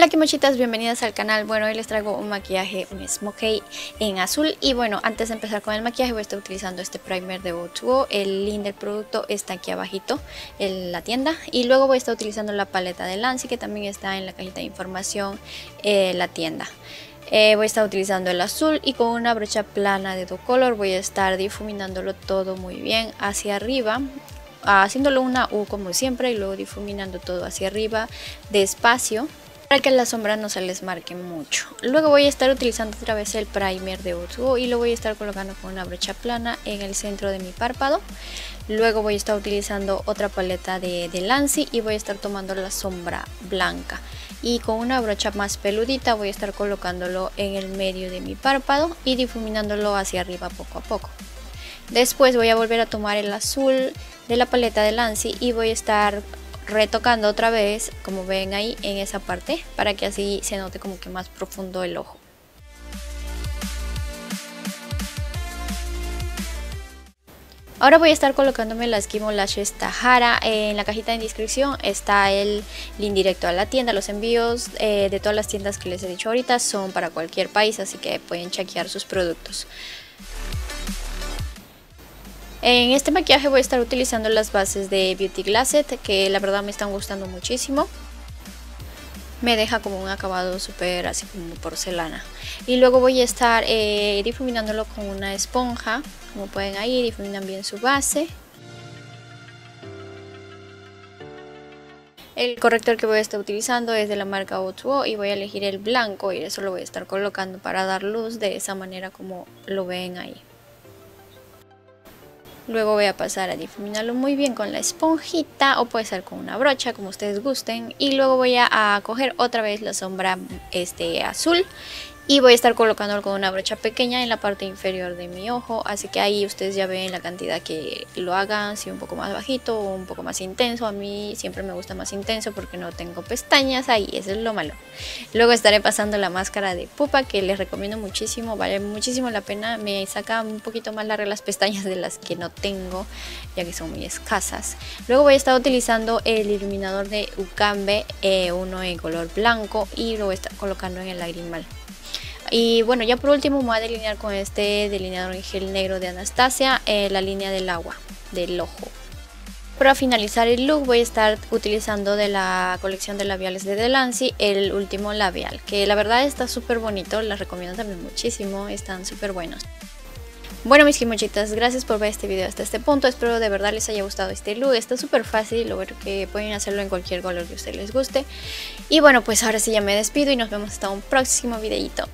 Hola mochitas, bienvenidas al canal. Bueno, hoy les traigo un maquillaje, un smokey en azul. Y bueno, antes de empezar con el maquillaje voy a estar utilizando este primer de O2O El link del producto está aquí abajito en la tienda. Y luego voy a estar utilizando la paleta de Lancy que también está en la cajita de información en la tienda. Eh, voy a estar utilizando el azul y con una brocha plana de color voy a estar difuminándolo todo muy bien hacia arriba haciéndolo una U como siempre y luego difuminando todo hacia arriba despacio para que la sombra no se les marque mucho. Luego voy a estar utilizando otra vez el primer de Utsugo y lo voy a estar colocando con una brocha plana en el centro de mi párpado. Luego voy a estar utilizando otra paleta de, de Lancy y voy a estar tomando la sombra blanca. Y con una brocha más peludita voy a estar colocándolo en el medio de mi párpado y difuminándolo hacia arriba poco a poco. Después voy a volver a tomar el azul de la paleta de Lancy y voy a estar retocando otra vez como ven ahí en esa parte para que así se note como que más profundo el ojo Ahora voy a estar colocándome las Kimo Lashes Tahara. En la cajita de descripción está el link directo a la tienda. Los envíos eh, de todas las tiendas que les he dicho ahorita son para cualquier país, así que pueden chequear sus productos. En este maquillaje voy a estar utilizando las bases de Beauty Glasset que la verdad me están gustando muchísimo. Me deja como un acabado súper así como porcelana. Y luego voy a estar eh, difuminándolo con una esponja. Como pueden ahí, difuminan bien su base. El corrector que voy a estar utilizando es de la marca O2O y voy a elegir el blanco y eso lo voy a estar colocando para dar luz de esa manera como lo ven ahí. Luego voy a pasar a difuminarlo muy bien con la esponjita o puede ser con una brocha como ustedes gusten. Y luego voy a, coger otra vez la sombra este, azul y voy a estar colocándolo con una brocha pequeña en la parte inferior de mi ojo así que ahí ustedes ya ven la cantidad que lo hagan si un poco más bajito o un poco más intenso. A mí siempre me gusta más intenso porque no tengo pestañas ahí eso es lo malo. Luego estaré pasando la máscara de pupa que les recomiendo muchísimo vale muchísimo la pena. Me saca un poquito más largas las pestañas de las que no tengo ya que son muy escasas. Luego voy a estar utilizando el iluminador de Ucambe eh, uno en color blanco y lo voy a estar colocando en el lagrimal y bueno, ya por último voy a delinear con este delineador en gel negro de Anastasia eh, la línea del agua, del ojo. Para finalizar el look voy a estar utilizando de la colección de labiales de Delancey el último labial, que la verdad está súper bonito, les recomiendo también muchísimo, están súper buenos. Bueno mis kimochitas, gracias por ver este video hasta este punto, espero de verdad les haya gustado este look, está súper fácil, lo que pueden hacerlo en cualquier color que a ustedes les guste. Y bueno pues ahora sí ya me despido y nos vemos hasta un próximo videito.